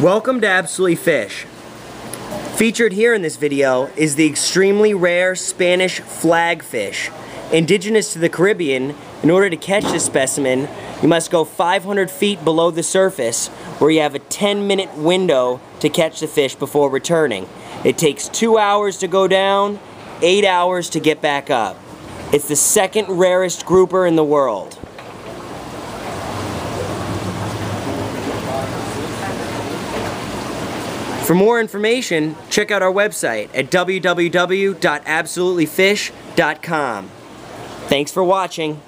Welcome to Absolutely Fish. Featured here in this video is the extremely rare Spanish flagfish. Indigenous to the Caribbean, in order to catch this specimen, you must go 500 feet below the surface where you have a 10 minute window to catch the fish before returning. It takes 2 hours to go down, 8 hours to get back up. It's the second rarest grouper in the world. For more information, check out our website at www.absolutelyfish.com. Thanks for watching.